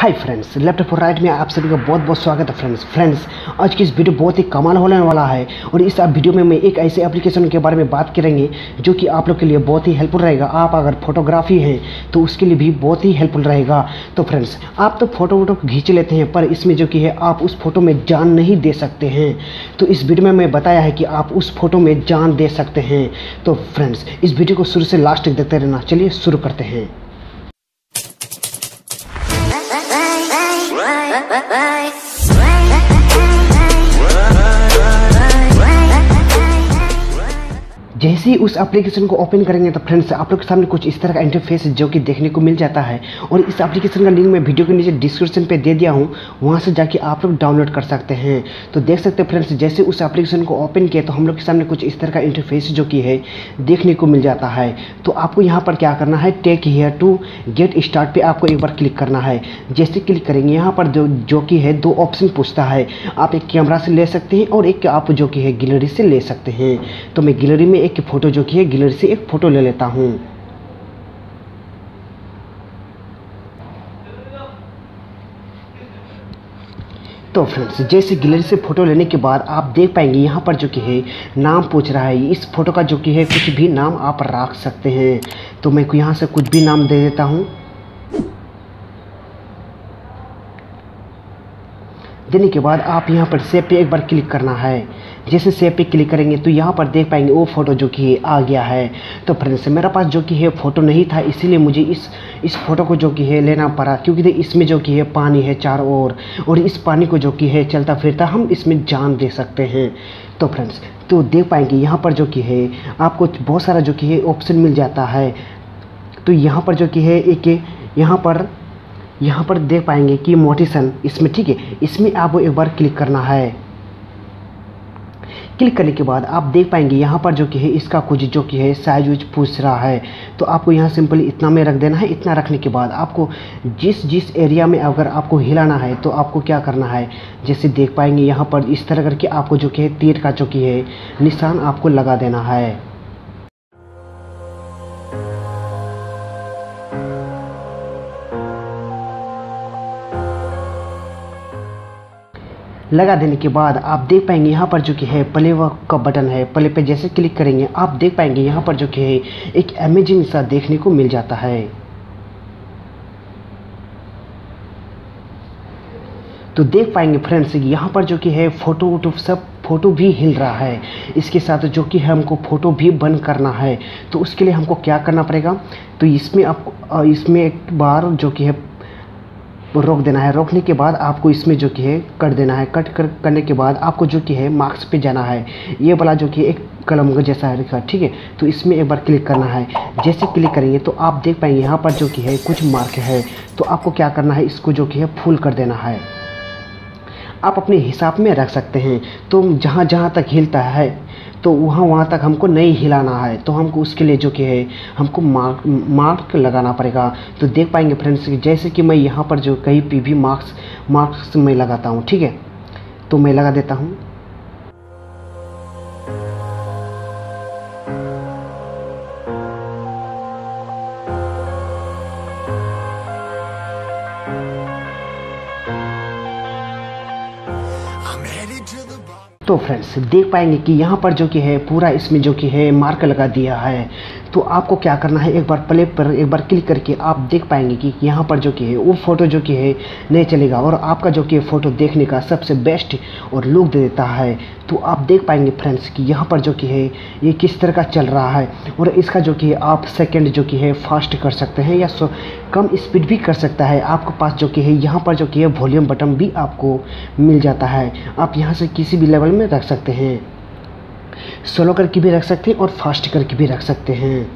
Hi friends left for right में आप सभी का बहुत बहुत स्वागत है फ्रेंड्स फ्रेंड्स आज की इस वीडियो बहुत ही कमाल होने वाला है और इस वीडियो में मैं एक ऐसे एप्लीकेशन के बारे में बात करेंगे जो कि आप लोग के लिए बहुत ही हेल्पफुल रहेगा. आप अगर फोटोग्राफी हैं तो उसके लिए भी बहुत ही हेल्पफुल रहेगा. तो फ्रेंड्स आप तो फ़ोटो वोटो खींच लेते हैं, पर इसमें जो कि है, आप उस फ़ोटो में जान नहीं दे सकते हैं. तो इस वीडियो में मैं बताया है कि आप उस फ़ोटो में जान दे सकते हैं. तो फ्रेंड्स इस वीडियो को शुरू से लास्ट तक देखते रहना. चलिए शुरू करते हैं. जैसे ही उस एप्लीकेशन को ओपन करेंगे तो फ्रेंड्स आप लोग के सामने कुछ इस तरह का इंटरफेस जो कि देखने को मिल जाता है। और इस एप्लीकेशन का लिंक मैं वीडियो के नीचे डिस्क्रिप्शन पे दे दिया हूँ, वहाँ से जाके आप लोग डाउनलोड कर सकते हैं। तो देख सकते हैं फ्रेंड्स जैसे उस एप्लीकेशन को ओपन किया तो हम लोग के सामने कुछ इस तरह का इंटरफेस जो कि है, देखने को मिल जाता है। तो आपको यहाँ पर क्या करना है take here to get start पर आपको एक बार क्लिक करना है। जैसे क्लिक करेंगे, यहाँ पर जो जो कि है, दो ऑप्शन पूछता है। आप एक कैमरा से ले सकते हैं और एक आप जो कि है गैलरी से ले सकते हैं। तो मैं गैलरी में एक फ़ोटो जो कि है गैलरी से एक फ़ोटो ले लेता हूँ। तो फ्रेंड्स जैसे गैलरी से फ़ोटो लेने के बाद आप देख पाएँगे यहाँ पर जो कि है, नाम पूछ रहा है। इस फ़ोटो का जो कि है, कुछ भी नाम आप रख सकते हैं। तो मैं यहाँ से कुछ भी नाम दे देता हूँ। देने के बाद आप यहाँ पर सेव पे एक बार क्लिक करना है। जैसे सेव पे क्लिक करेंगे तो यहाँ पर देख पाएँगे, वो फ़ोटो जो कि आ गया है। तो फ्रेंड्स मेरा पास जो कि है फ़ोटो नहीं था, इसीलिए मुझे इस इस फ़ोटो को जो कि है, लेना पड़ा। क्योंकि इसमें जो कि है, पानी है चारों ओर, और इस पानी को जो कि है, चलता फिरता हम इसमें जान दे सकते हैं। तो फ्रेंड्स तो देख पाएँगे, यहाँ पर जो कि है, आपको बहुत सारा जो कि है ऑप्शन मिल जाता है। तो यहाँ पर जो कि है, एक, यहाँ पर यहाँ पर देख पाएँगे कि मोटिशन इसमें, ठीक है, इसमें आपको एक बार क्लिक करना है। क्लिक करने के बाद आप देख पाएँगे यहाँ पर जो कि है, इसका कुछ जो कि है साइज़ उज पूछ रहा है। तो आपको यहाँ सिंपली इतना में रख देना है, इतना रखने के बाद आपको जिस जिस एरिया में अगर आपको हिलाना है तो आपको क्या करना है, जैसे देख पाएँगे यहाँ पर इस तरह करके आपको जो कि है, तीर का जो कि है, निशान आपको लगा देना है। लगा देने के बाद आप देख पाएँगे यहाँ पर जो कि है प्ले का बटन है। प्ले पे जैसे क्लिक करेंगे, आप देख पाएँगे यहाँ पर जो कि है, एक अमेजिंग सा देखने को मिल जाता है। तो देख पाएँगे फ्रेंड्स यहाँ पर जो कि है फ़ोटो वोटो सब फ़ोटो भी हिल रहा है। इसके साथ जो कि हमको फ़ोटो भी बंद करना है। तो उसके लिए हमको क्या करना पड़ेगा? तो इसमें आपको इसमें एक बार जो कि है रोक देना है। रोकने के बाद आपको इसमें जो कि है, कट देना है। कट कर, करने के बाद आपको जो कि है, मार्क्स पे जाना है। ये वाला जो कि एक कलम जैसा है ठीक है? तो इसमें एक बार क्लिक करना है। जैसे क्लिक करेंगे तो आप देख पाएँगे यहाँ पर जो कि है, कुछ मार्क है। तो आपको क्या करना है, इसको जो कि है, फुल कर देना है। आप अपने हिसाब में रख सकते हैं। तो जहाँ जहाँ तक हिलता है तो वहाँ वहाँ तक हमको नहीं हिलाना है। तो हमको उसके लिए जो कि है, हमको मार्क मार्क लगाना पड़ेगा। तो देख पाएँगे फ्रेंड्स जैसे कि मैं यहाँ पर जो कहीं पे भी मार्क्स मार्क्स मैं लगाता हूँ, ठीक है? तो मैं लगा देता हूँ। तो फ्रेंड्स, देख पाएँगे कि यहाँ पर जो कि है, पूरा इसमें जो कि है, मार्क लगा दिया है। तो आपको क्या करना है, एक बार प्ले पर, एक बार क्लिक करके आप देख पाएँगे कि यहाँ पर जो कि है, वो फ़ोटो जो कि है, नहीं चलेगा और आपका जो कि फ़ोटो देखने का सबसे बेस्ट और लुक दे देता है। तो आप देख पाएँगे फ्रेंड्स कि यहाँ पर जो कि है, ये किस तरह का चल रहा है और इसका जो कि आप सेकेंड जो कि है फास्ट कर सकते हैं या कम स्पीड भी कर सकता है। आपके पास जो कि है, यहाँ पर जो कि है वॉल्यूम बटन भी आपको मिल जाता है। आप यहाँ से किसी भी लेवल में रख सकते हैं। स्लो करके भी रख सकते हैं और फास्ट करके भी रख सकते हैं।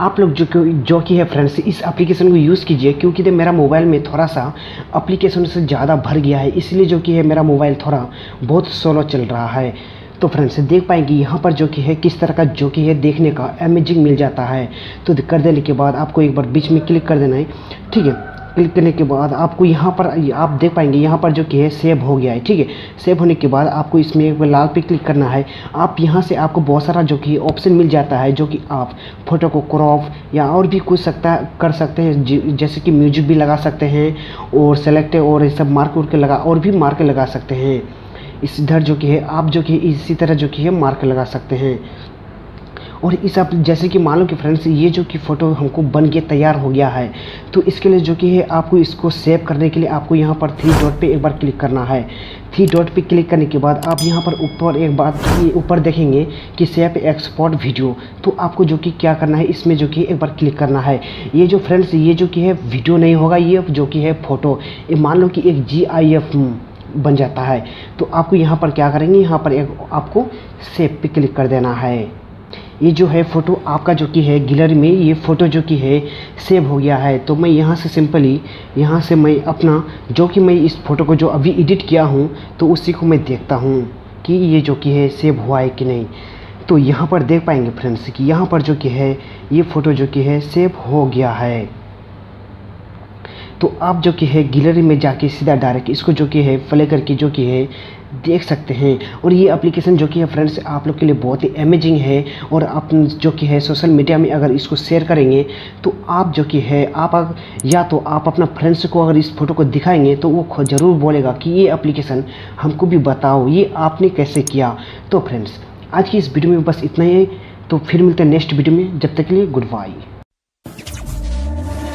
आप लोग जो जो कि है फ्रेंड्स इस एप्लीकेशन को यूज़ कीजिए, क्योंकि मेरा मोबाइल में थोड़ा सा एप्लीकेशन से ज़्यादा भर गया है, इसलिए जो कि है मेरा मोबाइल थोड़ा बहुत स्लो चल रहा है। तो फ्रेंड्स देख पाएँगे यहाँ पर जो कि है किस तरह का जो कि है देखने का अमेजिंग मिल जाता है। तो कर देने के बाद आपको एक बार बीच में क्लिक कर देना है। ठीक है? क्लिक करने के बाद आपको यहाँ पर, आप देख पाएँगे यहाँ पर जो कि है, सेव हो गया है, ठीक है? सेव होने के बाद आपको इसमें एक लाल पे क्लिक करना है। आप यहाँ से आपको बहुत सारा जो कि ऑप्शन मिल जाता है, जो कि आप फ़ोटो को क्रॉप या और भी कुछ सकता, कर सकते हैं जैसे कि म्यूज़िक भी लगा सकते हैं और सेलेक्ट और ये सब मार्क उर्क लगा, और भी मार्क लगा सकते हैं। इस इधर जो कि है, आप जो कि इसी तरह जो कि है मार्क लगा सकते हैं। और इस आप, जैसे कि मान लो कि फ्रेंड्स ये जो कि फ़ोटो हमको बन के तैयार हो गया है तो इसके लिए जो कि है, आपको इसको सेव करने के लिए आपको यहाँ पर थ्री डॉट पे एक बार क्लिक करना है। थ्री डॉट पे क्लिक करने के बाद आप यहाँ पर ऊपर एक बात ऊपर देखेंगे कि सेव एक्सपोर्ट वीडियो तो आपको जो कि क्या करना है, इसमें जो कि एक बार क्लिक करना है। ये जो फ्रेंड्स ये जो कि है वीडियो नहीं होगा, ये जो कि है फ़ोटो ये मान लो कि एक एफ़ बन जाता है तो आपको यहाँ पर क्या करेंगे, यहाँ पर एक आपको सेव पे क्लिक कर देना है। ये जो है फ़ोटो आपका जो कि है, गिलर में ये फ़ोटो जो कि है, सेव हो गया है। तो मैं यहाँ से सिंपली, यहाँ से मैं अपना, जो कि मैं इस फ़ोटो को जो अभी एडिट किया हूँ तो उसी को मैं देखता हूँ कि ये जो कि है, सेव हुआ है कि नहीं। तो यहाँ पर देख पाएँगे फ्रेंड्स कि यहाँ पर जो कि है, ये फ़ोटो जो कि है, सेव हो गया है। तो आप जो कि है गैलरी में जाके सीधा डायरेक्ट इसको जो कि है प्ले करके जो कि है देख सकते हैं। और ये एप्लीकेशन जो कि है फ्रेंड्स आप लोग के लिए बहुत ही अमेजिंग है। और आप जो कि है सोशल मीडिया में अगर इसको शेयर करेंगे तो आप जो कि है, आप या तो आप अपना फ्रेंड्स को अगर इस फ़ोटो को दिखाएँगे तो वो ज़रूर बोलेगा कि ये एप्लीकेशन हमको भी बताओ, ये आपने कैसे किया। तो फ्रेंड्स आज की इस वीडियो में बस इतना ही। है तो फिर मिलते हैं नेक्स्ट वीडियो में। जब तक के लिए goodbye